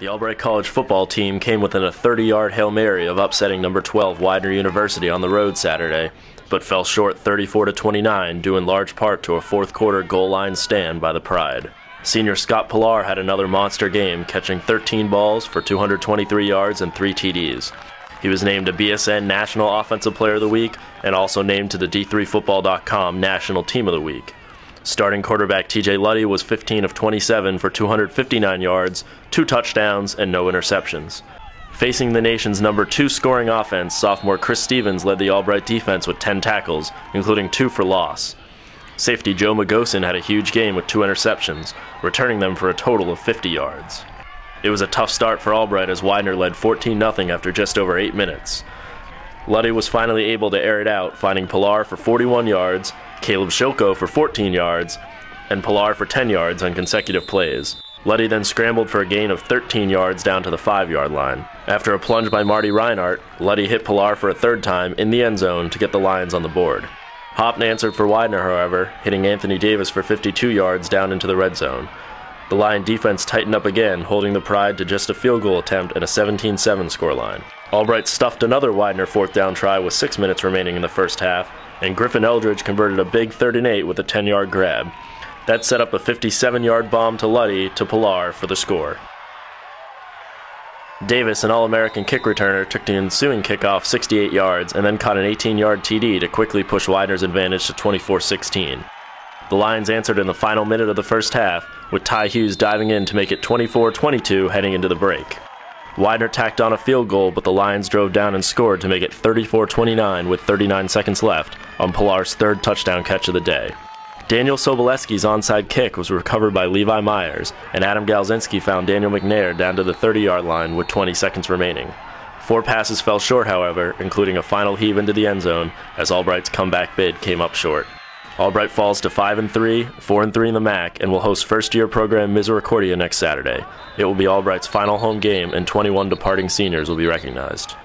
The Albright College football team came within a 30 yard Hail Mary of upsetting number 12 Widener University on the road Saturday, but fell short 34 29, due in large part to a fourth quarter goal line stand by the Pride. Senior Scott Pilar had another monster game, catching 13 balls for 223 yards and 3 TDs. He was named a BSN National Offensive Player of the Week and also named to the D3Football.com National Team of the Week. Starting quarterback TJ Luddy was 15 of 27 for 259 yards, two touchdowns, and no interceptions. Facing the nation's number two scoring offense, sophomore Chris Stevens led the Albright defense with 10 tackles, including two for loss. Safety Joe Magosin had a huge game with two interceptions, returning them for a total of 50 yards. It was a tough start for Albright as Widener led 14 0 after just over eight minutes. Luddy was finally able to air it out, finding Pilar for 41 yards, Caleb Shilko for 14 yards, and Pilar for 10 yards on consecutive plays. Luddy then scrambled for a gain of 13 yards down to the 5 yard line. After a plunge by Marty Reinhardt, Luddy hit Pilar for a third time in the end zone to get the Lions on the board. Hopn answered for Widener, however, hitting Anthony Davis for 52 yards down into the red zone. The Lion defense tightened up again, holding the Pride to just a field goal attempt and a 17 7 scoreline. Albright stuffed another Widener fourth down try with six minutes remaining in the first half, and Griffin Eldridge converted a big third and eight with a 10 yard grab. That set up a 57 yard bomb to Luddy to Pilar for the score. Davis, an All American kick returner, took the ensuing kickoff 68 yards and then caught an 18 yard TD to quickly push Widener's advantage to 24 16. The Lions answered in the final minute of the first half, with Ty Hughes diving in to make it 24 22 heading into the break. Widener tacked on a field goal, but the Lions drove down and scored to make it 34 29 with 39 seconds left on Pilar's third touchdown catch of the day. Daniel Sobolewski's onside kick was recovered by Levi Myers, and Adam Galzinski found Daniel McNair down to the 30 yard line with 20 seconds remaining. Four passes fell short, however, including a final heave into the end zone as Albright's comeback bid came up short. Albright falls to 5 and 3, 4 and 3 in the MAC, and will host first year program Misericordia next Saturday. It will be Albright's final home game, and 21 departing seniors will be recognized.